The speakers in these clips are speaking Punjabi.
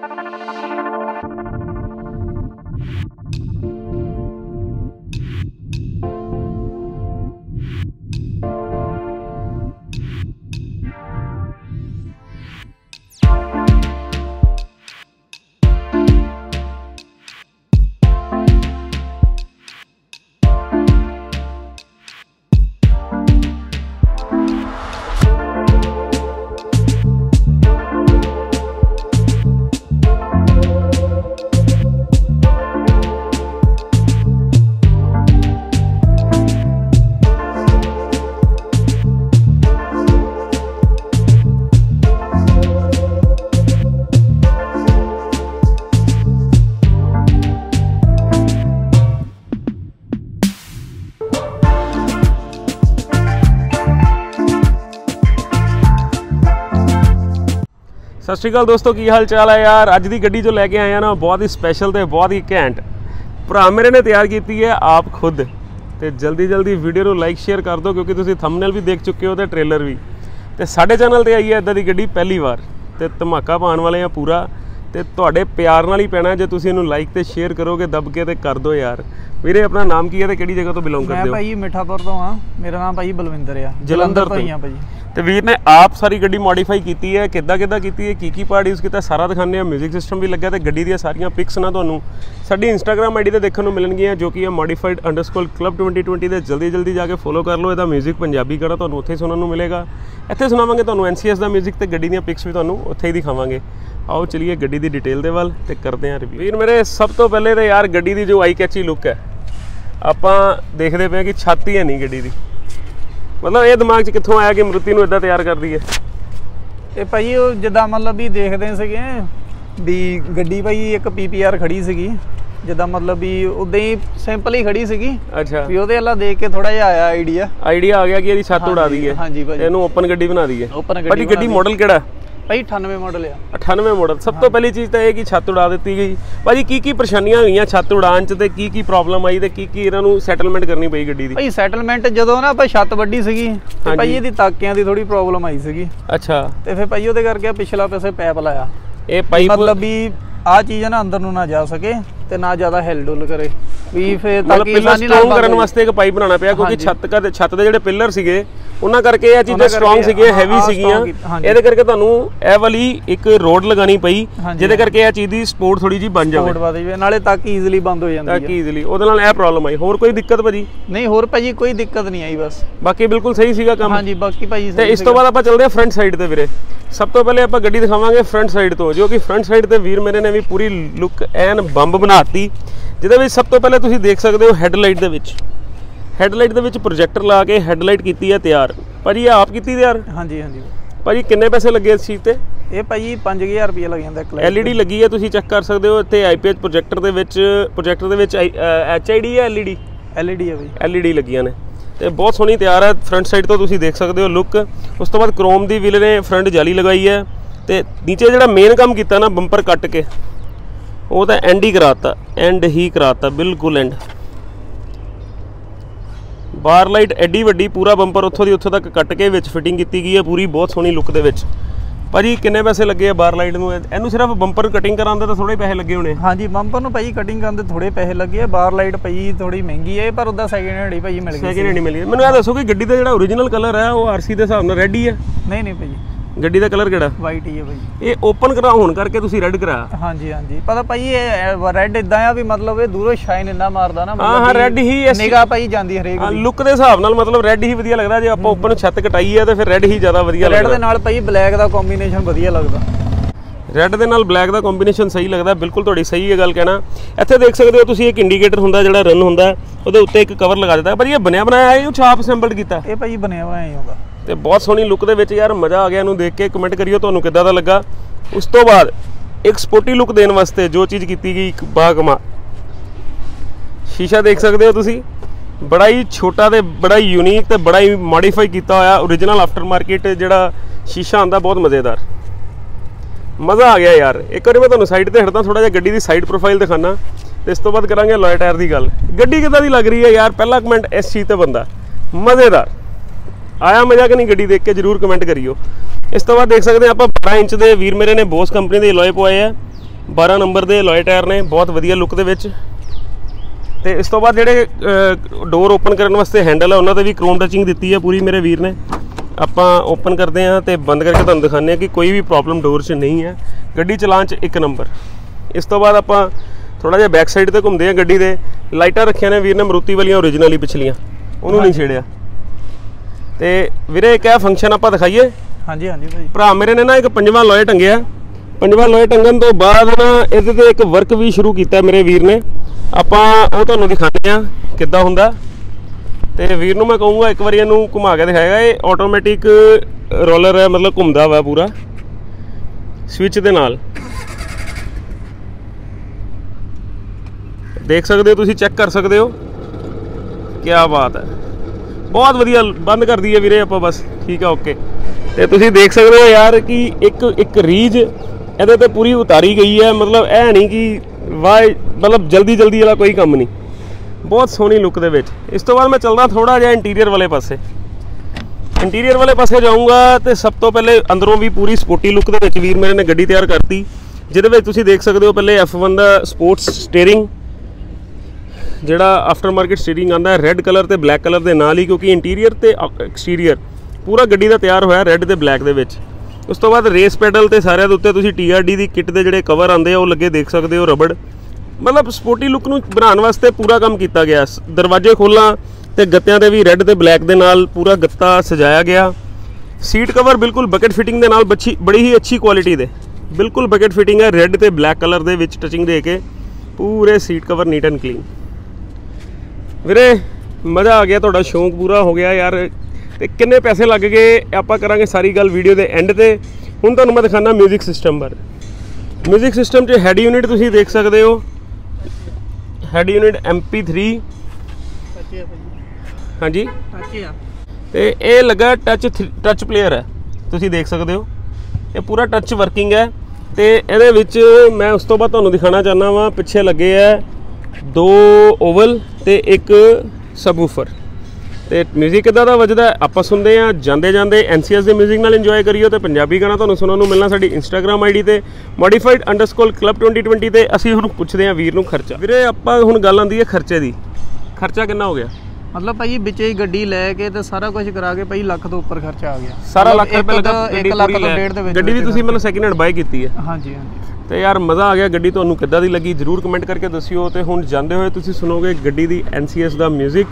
Música ਸਤਿ ਸ਼੍ਰੀ ਅਕਾਲ ਦੋਸਤੋ ਕੀ ਹਾਲ ਚਾਲ ਹੈ ਯਾਰ? ਅੱਜ ਦੀ ਗੱਡੀ ਜੋ ਲੈ ਕੇ ਆਏ ਆ ਨਾ ਬਹੁਤ ਹੀ ਸਪੈਸ਼ਲ ਤੇ ਬਹੁਤ ਹੀ ਘੈਂਟ। ਭਰਾ ਮੇਰੇ ਨੇ ਤਿਆਰ ਕੀਤੀ ਹੈ ਆਪ ਖੁਦ। ਤੇ ਜਲਦੀ ਜਲਦੀ ਵੀਡੀਓ ਨੂੰ ਲਾਈਕ ਸ਼ੇਅਰ ਕਰ ਦਿਓ ਕਿਉਂਕਿ ਤੁਸੀਂ ਥੰਬਨੇਲ ਵੀ ਦੇਖ ਚੁੱਕੇ ਹੋ ਤੇ ਟ੍ਰੇਲਰ ਵੀ। ਤੇ ਸਾਡੇ ਚੈਨਲ ਤੇ ਆਈ ਹੈ ਇਦਾਂ ਦੀ ਗੱਡੀ ਪਹਿਲੀ ਵਾਰ। ਤੇ ਧਮਾਕਾ ਪਾਉਣ ਵਾਲੇ ਆ ਪੂਰਾ। ਤੇ ਤੁਹਾਡੇ ਪਿਆਰ ਨਾਲ ਹੀ ਪੈਣਾ ਜੇ ਤੁਸੀਂ ਇਹਨੂੰ ਲਾਈਕ ਤੇ ਸ਼ੇਅਰ ਕਰੋਗੇ ਦਬ ਕੇ ਤੇ ਕਰ ਦਿਓ ਯਾਰ। ਵੀਰੇ ਆਪਣਾ ਨਾਮ ਕੀ ਹੈ ਤੇ ਕਿਹੜੀ ਜਗ੍ਹਾ ਤੋਂ ਬਿਲੋਂਗ ਮੈਂ ਕਰਦੇ ਹੋ? ਭਾਈ ਮਿੱਠਾਪੁਰ ਤੋਂ ਆ ਮੇਰਾ ਨਾਮ ਭਾਈ ਬਲਵਿੰਦਰ ਆ। ਜਲੰਧਰ ਤੋਂ ਤੋਂ। ਹੀ ਆ ਭਾਈ। ਤੇ ਵੀਰ ਨੇ ਆਪ ਸਾਰੀ ਗੱਡੀ ਮੋਡੀਫਾਈ ਕੀਤੀ ਹੈ ਕਿੱਦਾਂ ਕਿੱਦਾਂ ਕੀਤੀ ਹੈ ਕੀ ਕੀ ਪਾਰਟ ਯੂਜ਼ ਕੀਤਾ ਸਾਰਾ ਦਿਖਾਉਂਦੇ ਆ 뮤직 ਸਿਸਟਮ ਵੀ ਲੱਗਿਆ ਤੇ ਗੱਡੀ ਦੀਆਂ ਸਾਰੀਆਂ ਪਿਕਸ ਨਾ ਤੁਹਾਨੂੰ ਸਾਡੀ ਇੰਸਟਾਗ੍ਰam ਆਈਡੀ ਤੇ ਦੇਖਣ ਨੂੰ ਮਿਲਣਗੀਆਂ ਜੋ ਕਿ ਹੈ modified_club 2020 ਦੇ ਜਲਦੀ ਜਲਦੀ ਜਾ ਕੇ ਫੋਲੋ ਕਰ ਲਓ ਇਹਦਾ 뮤직 ਪੰਜਾਬੀ ਕਰਾ ਤੁਹਾਨੂੰ ਉੱਥੇ ਹੀ ਸੁਣਨ ਨੂੰ ਮਿਲੇਗਾ ਇੱਥੇ ਸੁਣਾਵਾਂਗੇ ਤੁਹਾਨੂੰ NCS ਦਾ 뮤직 ਤੇ ਗੱਡੀ ਦੀਆਂ ਪਿਕਸ ਵੀ ਤੁਹਾਨੂੰ ਉੱਥੇ ਹੀ ਦਿਖਾਵਾਂਗੇ ਆਓ ਚਲਿਏ ਗੱਡੀ ਦੀ ਡਿਟੇਲ ਦੇ ਵੱਲ ਤੇ ਕਰਦੇ ਹਾਂ ਰਿਵਿਊ ਵੀਰ ਮੇਰੇ ਸਭ ਤੋਂ ਪਹਿਲੇ ਤੇ ਯਾਰ ਗੱਡੀ ਦੀ ਜੋ ਆਈ ਕੈਚੀ ਲੁੱਕ ਹੈ ਆਪਾਂ ਦੇਖਦੇ ਪਏ ਹਾਂ ਕਿ ਛਾਤੀ ਹੈ ਨਹੀਂ ਗੱਡੀ ਦੀ ਮਤਲਬ ਇਹ ਦਿਮਾਗ 'ਚ ਕਿੱਥੋਂ ਆਇਆ ਕਿ ਮਰੂਤੀ ਨੂੰ ਇਦਾਂ ਤਿਆਰ ਕਰਦੀ ਹੈ? ਇਹ ਭਾਈ ਉਹ ਜਿੱਦਾਂ ਮਤਲਬ ਵੀ ਦੇਖਦੇ ਸੀਗੇ ਵੀ ਗੱਡੀ ਭਾਈ ਇੱਕ ਪੀਪੀਆਰ ਖੜੀ ਸੀਗੀ। ਜਿੱਦਾਂ ਮਤਲਬ ਵੀ ਉਦਾਂ ਹੀ ਸਿੰਪਲ ਹੀ ਖੜੀ ਸੀਗੀ। ਅੱਛਾ। ਵੀ ਉਹਦੇ ਵੱਲ ਦੇਖ ਕੇ ਥੋੜਾ ਜਿਹਾ ਆਇਆ ਆਈਡੀਆ ਆਈਡੀਆ ਆ ਗਿਆ ਕਿ ਇਹਦੀ ਛੱਤ ਉਡਾ ਦਈਏ। ਹਾਂਜੀ ਭਾਜੀ। ਇਹਨੂੰ ਓਪਨ ਗੱਡੀ ਬਣਾ ਦਈਏ। ਓਪਨ ਗੱਡੀ ਗੱਡੀ ਮਾਡਲ ਕਿਹੜਾ? ਭਾਈ 98 ਮਾਡਲ ਆ। 98 ਮਾਡਲ ਸਭ ਤੋਂ ਪਹਿਲੀ ਚੀਜ਼ ਤਾਂ ਇਹ ਕਿ ਛੱਤ ਉਡਾ ਦਿੱਤੀ ਗਈ। ਭਾਜੀ ਕੀ ਕੀ ਪਰੇਸ਼ਾਨੀਆਂ ਹੋਈਆਂ ਛੱਤ ਉਡਾਉਣ 'ਚ ਤੇ ਕੀ ਕੀ ਪ੍ਰੋਬਲਮ ਆਈ ਤੇ ਕੀ ਕੀ ਇਹਨਾਂ ਨੂੰ ਸੈਟਲਮੈਂਟ ਕਰਨੀ ਪਈ ਗੱਡੀ ਦੀ? ਭਾਈ ਸੈਟਲਮੈਂਟ ਜਦੋਂ ਨਾ ਆਪਾਂ ਛੱਤ ਵੱਡੀ ਸੀਗੀ ਤੇ ਭਾਈ ਇਹਦੀ ਤਾਕਿਆਂ ਦੀ ਥੋੜੀ ਪ੍ਰੋਬਲਮ ਆਈ ਸੀਗੀ। ਅੱਛਾ। ਤੇ ਫਿਰ ਭਾਈ ਉਹਦੇ ਕਰਕੇ ਪਿਛਲਾ ਪਾਸੇ ਪੈਪ ਲਾਇਆ। ਇਹ ਪਾਈਪ ਮਤਲਬ ਵੀ ਆ ਚੀਜ਼ ਨਾ ਅੰਦਰ ਨੂੰ ਨਾ ਜਾ ਸਕੇ। ਤੇ ਨਾ ਜ਼ਿਆਦਾ ਹਿਲ ਡੁੱਲ ਕਰੇ। ਵੀ ਫਿਰ ਤਾਂ ਕਿ ਪਿੱਲਰ ਆਸਾਨੀ ਨਾਲ ਸਟਰੋਂਗ ਕਰਨ ਵਾਸਤੇ ਇੱਕ ਪਾਈਪ ਬਣਾਉਣਾ ਪਿਆ ਕਿਉਂਕਿ। ਛੱਤ ਕਾ ਛੱਤ ਦੇ ਜਿਹੜੇ ਪਿੱਲਰ ਸੀਗੇ ਉਹਨਾਂ ਕਰਕੇ ਇਹ ਚੀਜ਼ਾਂ ਸਟਰੋਂਗ ਸੀਗੀਆਂ ਹੈਵੀ ਸੀਗੀਆਂ। ਇਹਦੇ ਕਰਕੇ ਤੁਹਾਨੂੰ ਇਹ ਵਾਲੀ ਇੱਕ ਰੋਡ ਲਗਾਣੀ ਪਈ ਜਿਹਦੇ ਕਰਕੇ ਇਹ ਚੀਜ਼ ਦੀ ਸਪੋਰਟ ਥੋੜੀ ਜੀ ਬਣ ਜਾਵੇ। ਕੋਡ ਵਾਦੀ ਵੀ ਨਾਲੇ ਤੱਕ ਈਜ਼ੀਲੀ ਬੰਦ ਹੋ ਤਾਂ ਜਾਂਦੀ ਹੈ ਕਿ ਈਜ਼ੀਲੀ ਉਹਦੇ ਨਾਲ ਇਹ ਪ੍ਰੋਬਲਮ ਆਈ। ਹੋਰ ਕੋਈ ਦਿੱਕਤ ਭਾਜੀ? ਨਹੀਂ ਹੋਰ ਭਾਜੀ ਕੋਈ ਦਿੱਕਤ ਨਹੀਂ ਆਈ ਬਸ। ਬਾਕੀ ਬਿਲਕੁਲ ਸਹੀ ਸੀਗਾ ਕੰਮ। ਹਾਂਜੀ ਬਾਕੀ ਭਾਜੀ ਤੇ ਇਸ ਤੋਂ ਬਾਅਦ ਆਪਾਂ ਚੱਲਦੇ ਹਾਂ ਫਰੰਟ ਸਾਈਡ ਤੇ ਵੀਰੇ। ਸਭ ਤੋਂ ਪਹਿਲੇ ਆਪਾਂ ਗੱਡੀ ਦਿਖਾਵਾਂਗੇ ਫਰੰਟ ਸਾਈਡ ਤੋਂ ਜੋ ਕਿ ਫਰੰਟ ਸਾਈਡ ਤੇ ਵੀਰ ਮੇਰੇ ਨੇ ਵੀ ਪੂਰੀ ਲੁੱਕ ਐਨ ਬੰਬ ਬਣਾਤੀ ਜਿਹਦੇ ਵਿੱਚ ਸਭ ਤੋਂ ਪਹਿਲੇ ਤੁਸੀਂ ਦੇਖ ਸਕਦੇ ਹੋ ਹੈਡਲਾਈਟ ਦੇ ਵਿੱਚ। ਹੈਡਲਾਈਟ ਦੇ ਵਿੱਚ ਪ੍ਰੋਜੈਕਟਰ ਲਾ ਕੇ ਹੈਡਲਾਈਟ ਕੀਤੀ ਹੈ ਤਿਆਰ। ਭਾਜੀ ਇਹ ਆਪ ਕੀਤੀ ਤਿਆਰ? ਹਾਂਜੀ ਹਾਂਜੀ। ਭਾਜੀ ਕਿੰਨੇ ਪੈਸੇ ਲੱਗੇ ਇਸ ਚੀਜ਼ ਤੇ? ਇਹ ਭਾਜੀ 5000 ਰੁਪਏ ਲੱਗ ਜਾਂਦਾ ਇੱਕ ਲਾਈਟ LED ਲੱਗੀ ਹੈ ਤੁਸੀਂ ਚੈੱਕ ਕਰ ਸਕਦੇ ਹੋ ਇੱਥੇ IPS ਪ੍ਰੋਜੈਕਟਰ ਦੇ ਵਿੱਚ ਪ੍ਰੋਜੈਕਟਰ ਦੇ ਵਿੱਚ HID ਹੈ LED? LED ਹੈ ਭਾਈ LED ਲੱਗੀਆਂ ਨੇ। ਤੇ ਬਹੁਤ ਸੋਹਣੀ ਤਿਆਰ ਹੈ ਫਰੰਟ ਸਾਈਡ ਤੋਂ ਤੁਸੀਂ ਦੇਖ ਸਕਦੇ ਹੋ ਲੁੱਕ ਉਸ ਤੋਂ ਬਾਅਦ ਕ੍ਰੋਮ ਦੀ ਵੀਲ ਨੇ ਫਰੰਟ ਜਾਲੀ ਲਗਾਈ ਹੈ। ਤੇ ਨੀਚੇ ਜਿਹੜਾ ਮੇਨ ਕੰਮ ਕੀਤਾ ਨਾ ਬੰਪਰ ਕੱਟ ਕੇ ਉਹ ਤਾਂ ਐਂਡ ਹੀ ਕਰਾਤਾ ਐਂਡ ਹੀ ਕਰਾਤਾ ਬਿਲਕੁਲ ਐਂਡ ਬਾਰ ਲਾਈਟ ਐਡੀ ਵੱਡੀ ਪੂਰਾ ਬੰਪਰ ਉੱਥੋਂ ਦੀ ਉੱਥੋਂ ਤੱਕ ਕੱਟ ਕੇ ਵਿੱਚ ਫਿਟਿੰਗ ਕੀਤੀ ਗਈ ਹੈ ਪੂਰੀ ਬਹੁਤ ਸੋਹਣੀ ਲੁੱਕ ਦੇ ਵਿੱਚ। ਭਾਜੀ ਕਿੰਨੇ ਪੈਸੇ ਲੱਗੇ ਆ ਬਾਰ ਲਾਈਟ ਨੂੰ? ਇਹਨੂੰ ਸਿਰਫ ਬੰਪਰ ਕਟਿੰਗ ਕਰਾਉਂਦੇ ਤਾਂ ਥੋੜੇ ਪੈਸੇ ਲੱਗੇ ਹੋਣੇ। ਹਾਂਜੀ ਬੰਪਰ ਨੂੰ ਭਾਜੀ ਕਟਿੰਗ ਕਰਨ ਦੇ ਥੋੜੇ ਪੈਸੇ ਲੱਗੇ ਆ। ਬਾਰ ਲਾਈਟ ਭਾਈ ਥੋੜੀ ਮਹਿੰਗੀ ਹੈ ਪਰ ਉਹਦਾ ਸੈਕਿੰਡ ਹੈਂਡ ਹੀ ਭਾਜੀ ਮਿਲ ਗਈ ਸੈਕਿੰਡ ਹੈਂਡ ਮਿਲ ਗਿਆ। ਮੈਨੂੰ ਇਹ ਦੱਸੋ ਕਿ ਗੱਡੀ ਦਾ ਜਿਹੜਾ ਓਰੀਜਨਲ ਕਲਰ ਹੈ ਉਹ ਆਰਸੀ ਦੇ ਹਿਸਾਬ ਨਾਲ ਰੈੱਡ ਹੀ ਹੈ ਨਹੀਂ ਨਹੀਂ ਭਾਜੀ। ਗੱਡੀ ਦਾ ਕਲਰ ਕਿਹੜਾ? ਵਾਈਟ ਹੀ ਹੈ ਭਾਜੀ ਇਹ ਓਪਨ ਕਰਾ ਹੋਣ ਕਰਕੇ ਤੁਸੀਂ ਰੈੱਡ ਕਰਾਇਆ ਹਾਂਜੀ ਹਾਂਜੀ। ਪਤਾ ਭਾਈ ਇਹ ਰੈੱਡ ਇਦਾਂ ਆ ਵੀ ਮਤਲਬ ਇਹ ਦੂਰੋਂ ਸ਼ਾਈਨ ਇੰਨਾ ਮਾਰਦਾ ਨਾ ਹਾਂ ਹਾਂ ਰੈੱਡ ਹੀ ਨਿਗਾਹ ਭਾਈ ਜਾਂਦੀ ਹਰੇਕ ਦੀ। ਲੁੱਕ ਦੇ ਹਿਸਾਬ ਨਾਲ ਮਤਲਬ ਰੈੱਡ ਹੀ ਵਧੀਆ ਲੱਗਦਾ ਜੇ ਆਪਾਂ ਓਪਨ ਛੱਤ ਕਟਾਈ ਹੈ ਤੇ ਫਿਰ ਰੈੱਡ ਹੀ ਜ਼ਿਆਦਾ ਵਧੀਆ ਰੈੱਡ ਲੱਗਦਾ। ਦੇ ਨਾਲ ਭਾਈ ਬਲੈਕ ਦਾ ਕੰਬੀਨੇਸ਼ਨ ਵਧੀਆ ਲੱਗਦਾ। ਰੈੱਡ ਦੇ ਨਾਲ ਬਲੈਕ ਦਾ ਕੰਬੀਨੇਸ਼ਨ ਸਹੀ ਲੱਗਦਾ ਬਿਲਕੁਲ ਤੁਹਾਡੀ ਸਹੀ ਹੈ ਗੱਲ ਕਹਿਣਾ। ਇੱਥੇ ਦੇਖ ਸਕਦੇ ਹੋ ਤੁਸੀਂ ਇੱਕ ਇੰਡੀਕੇਟਰ ਹੁੰਦਾ ਜਿਹੜਾ ਰਨ ਹੁੰਦਾ ਉਹਦੇ ਉੱਤੇ ਇੱਕ ਕਵਰ ਲਗਾ ਦਿੱਤਾ। ਪਰ ਇਹ ਬਣਿਆ ਬਣਾਇਆ ਹੈ ਉਹ ਛਾਪ ਅਸੈਂਬਲਡ ਕੀਤਾ? ਇਹ ਭਾਈ ਬਣਿਆ ਹੋਇਆ ਹੀ ਹੋਗਾ ਤੇ ਬਹੁਤ ਸੋਹਣੀ ਲੁੱਕ ਦੇ ਵਿੱਚ ਯਾਰ ਮਜ਼ਾ ਆ ਗਿਆ ਇਹਨੂੰ ਦੇਖ ਕੇ। ਕਮੈਂਟ ਕਰਿਓ, ਤੁਹਾਨੂੰ ਕਿੱਦਾਂ ਦਾ ਲੱਗਾ? ਉਸ ਤੋਂ ਬਾਅਦ ਇੱਕ ਸਪੋਰਟੀ ਲੁੱਕ ਦੇਣ ਵਾਸਤੇ ਜੋ ਚੀਜ਼ ਕੀਤੀ ਗਈ, ਇੱਕ ਬਾਗਮਾ। ਸ਼ੀਸ਼ਾ ਦੇਖ ਸਕਦੇ ਹੋ ਤੁਸੀਂ? ਬੜਾ ਹੀ ਛੋਟਾ ਤੇ ਬੜਾ ਹੀ ਯੂਨੀਕ ਤੇ ਬੜਾ ਹੀ ਮੋਡੀਫਾਈ ਕੀਤਾ ਹੋਇਆ origignal ਆਫਟਰ ਮਾਰਕੀਟ ਜਿਹੜਾ ਸ਼ੀਸ਼ਾ ਆਂਦਾ ਬਹੁਤ ਮਜ਼ੇਦਾਰ। ਮਜ਼ਾ ਆ ਗਿਆ ਯਾਰ। ਇੱਕ ਵਾਰੀ ਮੈਂ ਤੁਹਾਨੂੰ ਸਾਈਡ ਤੇ ਹਟਦਾ ਥੋੜਾ ਜਿਹਾ ਗੱਡੀ ਦੀ ਸਾਈਡ ਪ੍ਰੋਫਾਈਲ ਦਿਖਾਣਾ ਤੇ ਇਸ ਤੋਂ ਬਾਅਦ ਕਰਾਂਗੇ ਲੋਇ ਟਾਇਰ ਦੀ ਗੱਲ। ਗੱਡੀ ਕਿੱਦਾਂ ਦੀ ਲੱਗ ਰਹੀ ਹੈ ਯਾਰ? ਪਹਿਲਾ ਕਮੈਂਟ ਇਸ ਚੀਜ਼ ਤੇ ਬੰਦਾ। ਮਜ਼ੇਦਾਰ। ਆਇਆ ਮਜ਼ਾ ਕਿ ਨਹੀਂ ਗੱਡੀ ਦੇਖ ਕੇ ਜਰੂਰ ਕਮੈਂਟ ਕਰਿਓ। ਇਸ ਤੋਂ ਬਾਅਦ ਦੇਖ ਸਕਦੇ ਹਾਂ ਆਪਾਂ 12 ਇੰਚ ਦੇ ਵੀਰ ਮੇਰੇ ਨੇ ਬੋਸ ਕੰਪਨੀ ਦੇ ਲੋਏ ਪਵਾਏ ਆ। 12 ਨੰਬਰ ਦੇ ਲੋਏ ਟਾਇਰ ਨੇ ਬਹੁਤ ਵਧੀਆ ਲੁੱਕ ਦੇ ਵਿੱਚ। ਤੇ ਇਸ ਤੋਂ ਬਾਅਦ ਜਿਹੜੇ ਡੋਰ ਓਪਨ ਕਰਨ ਵਾਸਤੇ ਹੈਂਡਲ ਆ ਉਹਨਾਂ ਤੇ ਵੀ ਕ੍ਰੋਮ ਟਚਿੰਗ ਦਿੱਤੀ ਹੈ ਪੂਰੀ ਮੇਰੇ ਵੀਰ ਨੇ। ਆਪਾਂ ਓਪਨ ਕਰਦੇ ਹਾਂ ਤੇ ਬੰਦ ਕਰਕੇ ਤੁਹਾਨੂੰ ਦਿਖਾਉਂਦੇ ਹਾਂ ਕਿ ਕੋਈ ਵੀ ਪ੍ਰੋਬਲਮ ਡੋਰ 'ਚ ਨਹੀਂ ਹੈ। ਗੱਡੀ ਚਲਾਉਣ 'ਚ ਇੱਕ ਨੰਬਰ। ਇਸ ਤੋਂ ਬਾਅਦ ਆਪਾਂ ਥੋੜਾ ਜਿਹਾ ਬੈਕ ਸਾਈਡ ਤੇ ਘੁੰਮਦੇ ਹਾਂ ਗੱਡੀ ਦੇ। ਲਾਈਟਾਂ ਰੱਖੀਆਂ ਨੇ ਵੀਰ ਨੇ ਮਰੂਤੀ ਵਾਲੀਆਂ ਓਰੀਜਨਲੀ ਪਿਛਲੀਆਂ। ਉਹਨੂੰ ਨਹੀਂ ਛੇੜਿਆ। ਤੇ ਵੀਰੇ ਇੱਕ ਇਹ ਫੰਕਸ਼ਨ ਆਪਾਂ ਦਿਖਾਈਏ। ਹਾਂਜੀ ਹਾਂਜੀ ਭਾਜੀ ਭਰਾ ਮੇਰੇ ਨੇ ਨਾ ਇੱਕ ਪੰਜਵਾਂ ਲੋਏ ਟੰਗਿਆ। ਪੰਜਵਾਂ ਲੋਏ ਟੰਗਣ ਤੋਂ ਬਾਅਦ ਨਾ ਇਹਦੇ ਤੇ ਇੱਕ ਵਰਕ ਵੀ ਸ਼ੁਰੂ ਕੀਤਾ ਮੇਰੇ ਵੀਰ ਨੇ। ਆਪਾਂ ਉਹ ਤੁਹਾਨੂੰ ਦਿਖਾਉਂਦੇ ਆ ਕਿੱਦਾਂ ਹੁੰਦਾ। ਤੇ ਵੀਰ ਨੂੰ ਮੈਂ ਕਹੂੰਗਾ ਇੱਕ ਵਾਰੀ ਇਹਨੂੰ ਘੁਮਾ ਕੇ ਦਿਖਾਏਗਾ। ਇਹ ਆਟੋਮੈਟਿਕ ਰੋਲਰ ਹੈ ਮਤਲਬ ਘੁੰਮਦਾ ਵਾ ਪੂਰਾ। ਸਵਿਚ ਦੇ ਨਾਲ। ਦੇਖ ਸਕਦੇ ਹੋ ਤੁਸੀਂ ਚੈੱਕ ਕਰ ਸਕਦੇ ਹੋ। ਕੀ ਬਾਤ ਹੈ। ਬਹੁਤ ਵਧੀਆ, ਬੰਦ ਕਰਦੀ ਹੈ ਵੀਰੇ ਆਪਾਂ ਬਸ, ਠੀਕ ਆ, ਓਕੇ। ਤੇ ਤੁਸੀਂ ਦੇਖ ਸਕਦੇ ਹੋ ਯਾਰ ਕਿ ਇੱਕ ਇੱਕ ਰੀਜ ਇਹਦੇ ਤੇ ਪੂਰੀ ਉਤਾਰੀ ਗਈ ਹੈ, ਮਤਲਬ ਇਹ ਨਹੀਂ ਕਿ ਵਾਹ, ਮਤਲਬ ਜਲਦੀ ਜਲਦੀ ਵਾਲਾ ਕੋਈ ਕੰਮ ਨਹੀਂ। ਬਹੁਤ ਸੋਹਣੀ ਲੁੱਕ ਦੇ ਵਿੱਚ। ਇਸ ਤੋਂ ਬਾਅਦ ਮੈਂ ਚੱਲਦਾ ਥੋੜਾ ਜਿਹਾ ਇੰਟੀਰੀਅਰ ਵਾਲੇ ਪਾਸੇ। ਇੰਟੀਰੀਅਰ ਵਾਲੇ ਪਾਸੇ ਜਾਊਂਗਾ ਤੇ ਸਭ ਤੋਂ ਪਹਿਲੇ ਅੰਦਰੋਂ ਵੀ ਪੂਰੀ ਸਪੋਰਟੀ ਲੁੱਕ ਦੇ ਵਿੱਚ ਵੀਰ ਮੇਰੇ ਨੇ ਗੱਡੀ ਤਿਆਰ ਕਰਤੀ, ਜਿਹਦੇ ਵਿੱਚ ਤੁਸੀਂ ਦੇਖ ਸਕਦੇ ਹੋ ਪਹਿਲੇ F1 ਦਾ ਸਪੋਰਟਸ ਸਟੀਅਰਿੰਗ ਜਿਹੜਾ ਆਫਟਰ ਮਾਰਕੀਟ ਸਟੀਅਰਿੰਗ ਆਂਦਾ ਹੈ ਰੈੱਡ ਕਲਰ ਤੇ ਬਲੈਕ ਕਲਰ ਦੇ ਨਾਲ ਹੀ, ਕਿਉਂਕਿ ਇੰਟੀਰੀਅਰ ਤੇ ਐਕਸਟੀਰੀਅਰ ਪੂਰਾ ਗੱਡੀ ਦਾ ਤਿਆਰ ਹੋਇਆ ਰੈੱਡ ਤੇ ਬਲੈਕ ਦੇ ਵਿੱਚ। ਉਸ ਤੋਂ ਬਾਅਦ ਰੇਸ ਪੈਡਲ ਤੇ ਸਾਰਿਆਂ ਦੇ ਉੱਤੇ ਤੁਸੀਂ TRD ਦੀ ਕਿੱਟ ਦੇ ਜਿਹੜੇ ਕਵਰ ਆਂਦੇ ਆ, ਉਹ ਲੱਗੇ ਦੇਖ ਸਕਦੇ ਹੋ, ਰਬੜ। ਮਤਲਬ ਸਪੋਰਟੀ ਲੁੱਕ ਨੂੰ ਬਣਾਉਣ ਵਾਸਤੇ ਪੂਰਾ ਕੰਮ ਕੀਤਾ ਗਿਆ। ਦਰਵਾਜ਼ੇ ਖੋਲਾਂ ਤੇ ਗੱਤਿਆਂ ਤੇ ਵੀ ਰੈੱਡ ਤੇ ਬਲੈਕ ਦੇ ਨਾਲ ਪੂਰਾ ਗੱਤਾ ਸਜਾਇਆ ਗਿਆ। ਸੀਟ ਕਵਰ ਬਿਲਕੁਲ ਬਕਟ ਫਿਟਿੰਗ ਦੇ ਨਾਲ ਬੱਚੀ, ਬੜੀ ਹੀ ਅੱਛੀ ਕੁਆਲਿਟੀ ਦੇ। ਬਿਲਕੁਲ ਬਕਟ ਫਿਟਿੰਗ ਹੈ ਰੈੱਡ ਤੇ ਬਲੈਕ ਕਲਰ ਦੇ ਵਿੱਚ ਟਚਿੰਗ ਦੇ ਕੇ ਪੂਰੇ seat cover neat and clean ਵੀਰੇ ਮਜ਼ਾ ਆ ਗਿਆ ਤੁਹਾਡਾ ਸ਼ੌਂਕ ਪੂਰਾ ਹੋ ਗਿਆ ਯਾਰ ਤੇ ਕਿੰਨੇ ਪੈਸੇ ਲੱਗ ਗਏ ਆਪਾਂ ਕਰਾਂਗੇ ਸਾਰੀ ਗੱਲ ਵੀਡੀਓ ਦੇ ਐਂਡ ਤੇ ਹੁਣ ਤੁਹਾਨੂੰ ਮੈਂ ਦਿਖਾਣਾ 뮤직 ਸਿਸਟਮ ਬਾਰੇ 뮤직 ਸਿਸਟਮ 'ਚ ਹੈਡ ਯੂਨਿਟ ਤੁਸੀਂ ਦੇਖ ਸਕਦੇ ਹੋ ਹੈਡ ਯੂਨਿਟ MP3 ਟੱਚੇ ਆ ਭਾਜੀ ਹਾਂਜੀ ਟੱਚੇ ਆ ਤੇ ਇਹ ਲੱਗਾ ਟੱਚ ਟੱਚ ਪਲੇਅਰ ਹੈ ਤੁਸੀਂ ਦੇਖ ਸਕਦੇ ਹੋ ਇਹ ਪੂਰਾ ਟੱਚ ਵਰਕਿੰਗ ਹੈ ਤੇ ਇਹਦੇ ਵਿੱਚ ਮੈਂ ਉਸ ਤੋਂ ਬਾਅਦ ਤੁਹਾਨੂੰ ਦਿਖਾਣਾ ਚਾਹਨਾ ਵਾਂ ਪਿੱਛੇ ਲੱਗੇ ਹੈ ਦੋ ਓਵਲ ਤੇ ਇੱਕ ਸਬਵੂਫਰ ਤੇ 뮤직 ਕਿੱਦਾਂ ਦਾ ਵੱਜਦਾ ਹੈ? ਆਪਾਂ ਸੁਣਦੇ ਆ ਜਾਂਦੇ ਜਾਂਦੇ ਐਨਸੀਐਸ ਦੇ 뮤직 ਨਾਲ ਇੰਜੋਏ ਕਰਿਓ ਤੇ ਪੰਜਾਬੀ ਗਾਣਾ ਤੁਹਾਨੂੰ ਸੁਣਨ ਨੂੰ ਮਿਲਣਾ ਸਾਡੀ ਇੰਸਟਾਗ੍ਰam ਆਈਡੀ ਤੇ modified_club 2020 ਤੇ ਅਸੀਂ ਹੁਣ ਪੁੱਛਦੇ ਆ ਵੀਰ ਨੂੰ ਖਰਚਾ ਵੀਰੇ ਆਪਾਂ ਹੁਣ ਗੱਲ ਆਂਦੀ ਹੈ ਖਰਚੇ ਦੀ ਖਰਚਾ ਕਿੰਨਾ ਹੋ ਗਿਆ ਮਤਲਬ ਭਾਜੀ ਵਿੱਚੇ ਹੀ ਗੱਡੀ ਲੈ ਕੇ ਤੇ ਸਾਰਾ ਕੁਝ ਕਰਾ ਕੇ ਭਾਈ ਲੱਖ ਤੋਂ ਉੱਪਰ ਖਰਚਾ ਆ ਗਿਆ ਸਾਰਾ ਮਤਲਬ ਲੱਖ ਰੁਪਏ ਇੱਕ ਲੱਗਾ ਤੋਂ- ਗੱਡੀ ਇੱਕ ਲੱਖ ਪੂਰੀ ਤੋਂ ਲੈ। ਡੇਢ ਦੇ ਵਿੱਚ ਗੱਡੀ ਵੀ ਵਿੱਚ ਤੁਸੀਂ ਮਤਲਬ ਸੈਕਿੰਡ ਹੈਂਡ ਬਾਈ ਕੀਤੀ ਹੈ ਹਾਂਜੀ ਹਾਂਜੀ ਤੇ ਯਾਰ ਮਜ਼ਾ ਆ ਗਿਆ ਗੱਡੀ ਤੁਹਾਨੂੰ ਕਿੱਦਾਂ ਦੀ ਲੱਗੀ ਜਰੂਰ ਕਮੈਂਟ ਕਰਕੇ ਦੱਸਿਓ ਤੇ ਹੁਣ ਜਾਂਦੇ ਹੋਏ ਤੁਸੀਂ ਸੁਣੋਗੇ ਗੱਡੀ ਦੀ NCS ਦਾ 뮤직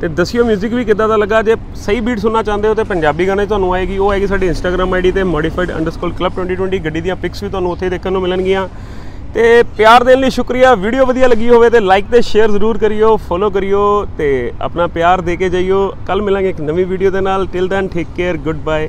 ਤੇ ਦੱਸਿਓ 뮤직 ਵੀ ਕਿੱਦਾਂ ਦਾ ਲੱਗਾ ਜੇ ਸਹੀ ਬੀਟ ਸੁਣਨਾ ਚਾਹੁੰਦੇ ਹੋ ਤੇ ਪੰਜਾਬੀ ਗਾਣੇ ਤੁਹਾਨੂੰ ਆਏਗੀ ਉਹ ਆਏਗੀ ਸਾਡੀ ਇੰਸਟਾਗ੍ਰam ਆਈਡੀ ਤੇ modified_club 2020 ਗੱਡੀ ਦੀਆਂ ਪਿਕਸ ਵੀ ਤੁਹਾਨੂੰ ਉੱਥੇ ਦੇਖਣ ਨੂੰ ਮਿਲਣਗੀਆਂ ਤੇ ਪਿਆਰ ਦੇਣ ਲਈ ਸ਼ੁਕਰੀਆ ਵੀਡੀਓ ਵਧੀਆ ਲੱਗੀ ਹੋਵੇ ਤੇ ਲਾਈਕ ਤੇ ਸ਼ੇਅਰ ਜ਼ਰੂਰ ਕਰਿਓ ਫੋਲੋ ਕਰਿਓ ਤੇ ਆਪਣਾ ਪਿਆਰ ਦੇ ਕੇ ਜਾਈਓ ਕੱਲ ਮਿਲਾਂਗੇ ਇੱਕ ਨਵੀਂ ਵੀਡੀਓ ਦੇ ਨਾਲ till then take care good bye